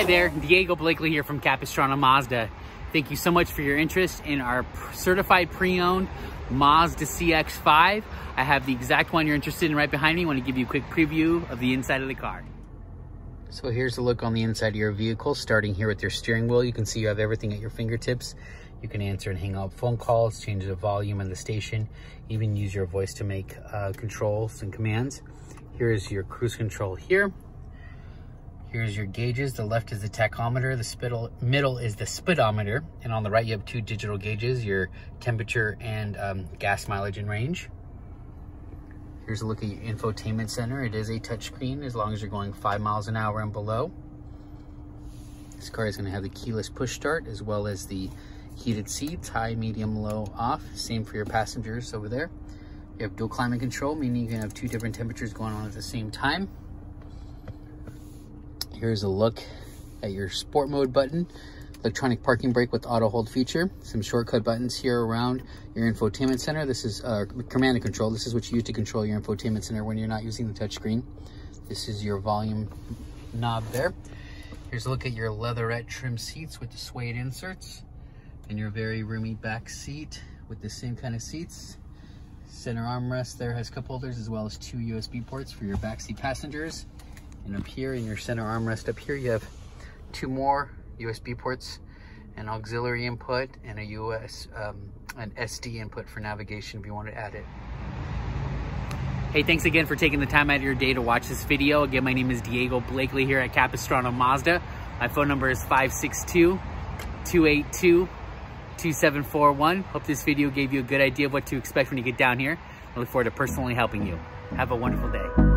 Hi there, Diego Blakely here from Capistrano Mazda. Thank you so much for your interest in our certified pre-owned Mazda CX-5. I have the exact one you're interested in right behind me. I want to give you a quick preview of the inside of the car. So here's a look on the inside of your vehicle, starting here with your steering wheel. You can see you have everything at your fingertips. You can answer and hang up phone calls, change the volume and the station, even use your voice to make uh, controls and commands. Here's your cruise control here. Here's your gauges. The left is the tachometer, the spittle, middle is the speedometer, and on the right you have two digital gauges, your temperature and um, gas mileage and range. Here's a look at your infotainment center. It is a touchscreen as long as you're going five miles an hour and below. This car is gonna have the keyless push start as well as the heated seats, high, medium, low, off. Same for your passengers over there. You have dual climate control, meaning you can have two different temperatures going on at the same time. Here's a look at your sport mode button, electronic parking brake with auto hold feature, some shortcut buttons here around your infotainment center. This is uh, command and control. This is what you use to control your infotainment center when you're not using the touchscreen. This is your volume knob there. Here's a look at your leatherette trim seats with the suede inserts and your very roomy back seat with the same kind of seats. Center armrest there has cup holders as well as two USB ports for your backseat passengers. And up here in your center armrest up here, you have two more USB ports, an auxiliary input, and a US, um, an SD input for navigation if you want to add it. Hey, thanks again for taking the time out of your day to watch this video. Again, my name is Diego Blakely here at Capistrano Mazda. My phone number is 562-282-2741. Hope this video gave you a good idea of what to expect when you get down here. I look forward to personally helping you. Have a wonderful day.